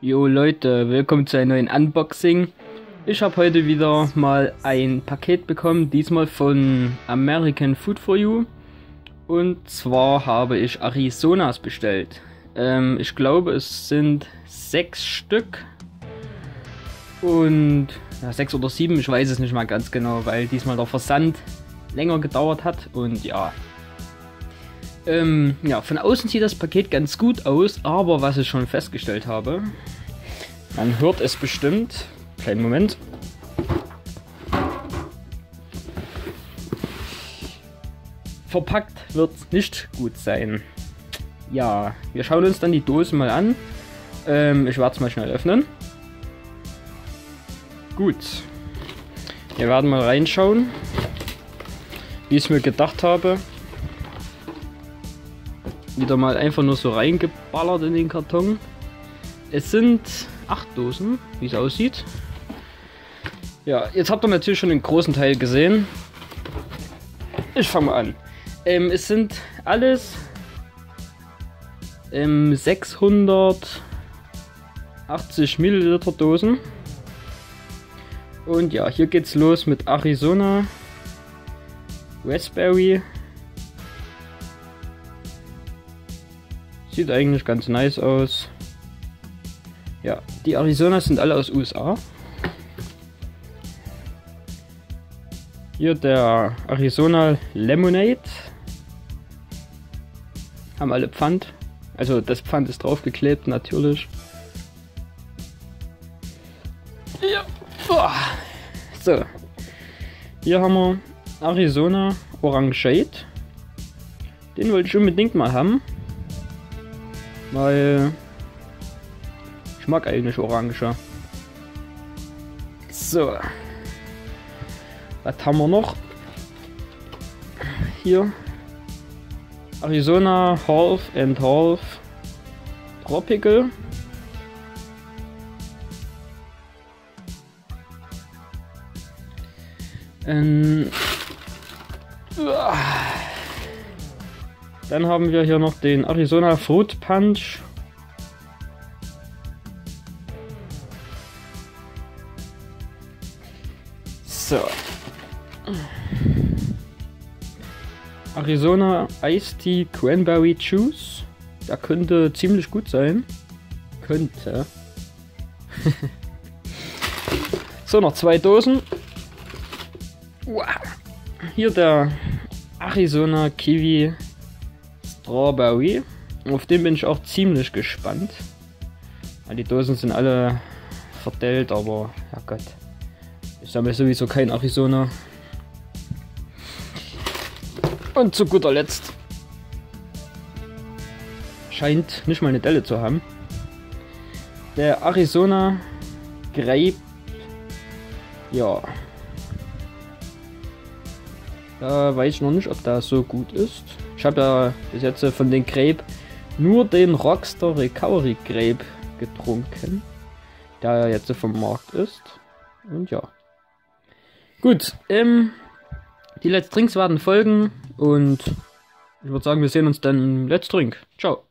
Jo Leute, willkommen zu einem neuen Unboxing. Ich habe heute wieder mal ein Paket bekommen, diesmal von American Food for You. Und zwar habe ich Arizonas bestellt. Ähm, ich glaube es sind sechs Stück. Und ja, sechs oder sieben, ich weiß es nicht mal ganz genau, weil diesmal der Versand länger gedauert hat. Und ja, ähm, ja, von außen sieht das Paket ganz gut aus, aber was ich schon festgestellt habe, man hört es bestimmt. Kleinen Moment. Verpackt wird nicht gut sein. Ja, wir schauen uns dann die Dose mal an. Ähm, ich werde es mal schnell öffnen. Gut. Wir werden mal reinschauen, wie ich es mir gedacht habe wieder mal einfach nur so reingeballert in den Karton. Es sind acht Dosen, wie es aussieht. Ja, jetzt habt ihr natürlich schon den großen Teil gesehen. Ich fange mal an. Ähm, es sind alles ähm, 680 Milliliter Dosen. Und ja, hier geht's los mit Arizona, Raspberry, Sieht eigentlich ganz nice aus. Ja, die Arizonas sind alle aus USA. Hier der Arizona Lemonade. Haben alle Pfand. Also das Pfand ist draufgeklebt natürlich. Ja. So. Hier haben wir Arizona Orangeade. Den wollte ich unbedingt mal haben. Weil ich mag eigentlich Orange. So. Was haben wir noch? Hier. Arizona Half and Half Tropical. Ähm, dann haben wir hier noch den Arizona Fruit Punch. So. Arizona Iced Tea Cranberry Juice. Der könnte ziemlich gut sein. Könnte. so, noch zwei Dosen. Wow. Hier der Arizona Kiwi Strawberry. Auf den bin ich auch ziemlich gespannt. Die Dosen sind alle verdellt, aber ja Gott. Ich sammle sowieso kein Arizona. Und zu guter Letzt scheint nicht mal eine Delle zu haben. Der Arizona Grape. Ja. Da weiß ich noch nicht, ob das so gut ist. Ich habe ja bis jetzt von den Grape nur den Rockstar Recovery Grape getrunken, der ja jetzt vom Markt ist. Und ja. Gut, ähm, die Let's Drinks werden folgen und ich würde sagen, wir sehen uns dann im Let's Drink. Ciao.